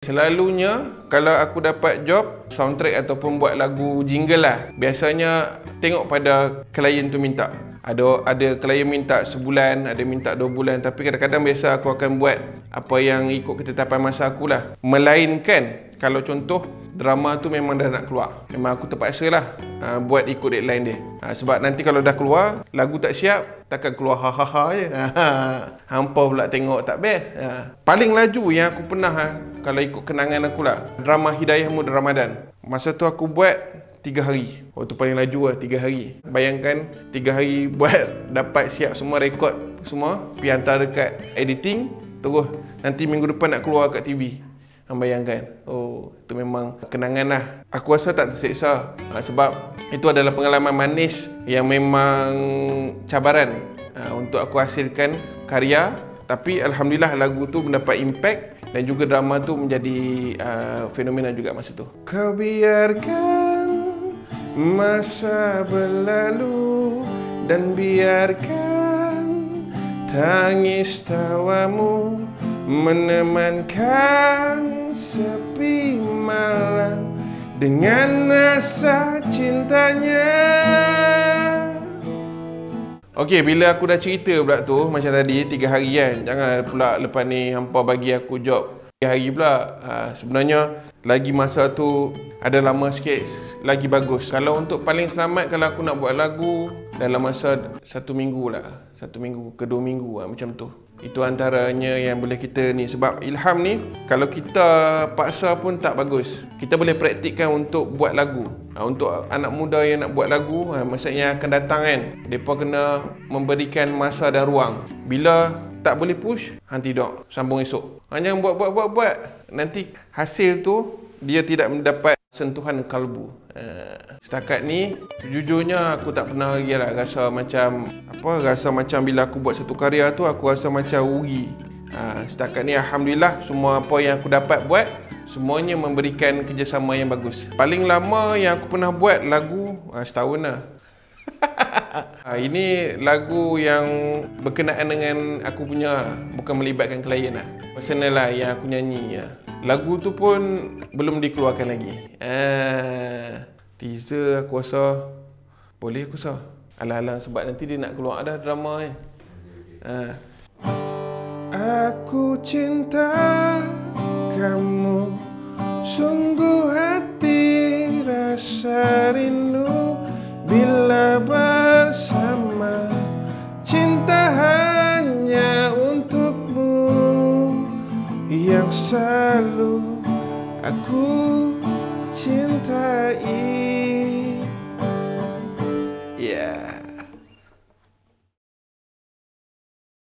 Selalunya kalau aku dapat job soundtrack ataupun buat lagu jingle lah biasanya tengok pada klien tu minta. Ada ada klien minta sebulan ada minta dua bulan tapi kadang-kadang biasa aku akan buat apa yang ikut ketetapan masa aku lah. Melainkan kalau contoh drama tu memang dah nak keluar. Memang aku terpaksa lah uh, buat ikut deadline dia. Uh, sebab nanti kalau dah keluar lagu tak siap takkan keluar ha-ha-ha je. Hampa pula tengok tak best. Uh. paling laju yang aku pernah uh, kalau ikut kenangan aku lah drama Hidayah Muda Ramadan. Masa tu aku buat tiga hari. Waktu paling laju lah tiga hari. Bayangkan tiga hari buat dapat siap semua rekod semua pergi hantar dekat editing terus nanti minggu depan nak keluar kat TV bayangkan. Oh itu memang kenangan lah. Aku rasa tak terseksa ha, sebab itu adalah pengalaman manis yang memang cabaran ha, untuk aku hasilkan karya tapi Alhamdulillah lagu tu mendapat impact dan juga drama tu menjadi uh, fenomena juga masa tu. Kau biarkan masa berlalu dan biarkan tangis tawamu menemankan sepi malam dengan rasa cintanya. Okey, bila aku dah cerita pula tu macam tadi tiga hari kan. Jangan pula lepas ni hampa bagi aku job tiga hari pula. Ha, sebenarnya lagi masa tu ada lama sikit lagi bagus. Kalau untuk paling selamat kalau aku nak buat lagu dalam masa satu minggu lah. Satu minggu ke dua minggu lah, macam tu. Itu antaranya yang boleh kita ni. Sebab ilham ni Kalau kita paksa pun tak bagus. Kita boleh praktikkan untuk buat lagu. Ha, Untuk anak muda yang nak buat lagu ha, Masa yang akan datang kan Mereka kena memberikan masa dan ruang. Bila tak boleh push Hang tidak. Sambung esok. Hanya buat buat buat buat. Nanti hasil tu Dia tidak mendapat sentuhan kalbu. Uh, setakat ni jujurnya aku tak pernah lagi lah rasa macam apa rasa macam bila aku buat satu karya tu aku rasa macam rugi. Uh, setakat ni Alhamdulillah semua apa yang aku dapat buat semuanya memberikan kerjasama yang bagus. Paling lama yang aku pernah buat lagu uh, setahun lah. Uh, ini lagu yang berkenaan dengan aku punya bukan melibatkan klien lah. Personal lah yang aku nyanyi ya. Lagu tu pun belum dikeluarkan lagi. Ah, teaser aku rasa boleh aku rasa. Alah-alah sebab nanti dia nak keluar ada drama kan. Ah. Aku cinta kamu Sungguh hati rasa rindu yang selalu aku cintai.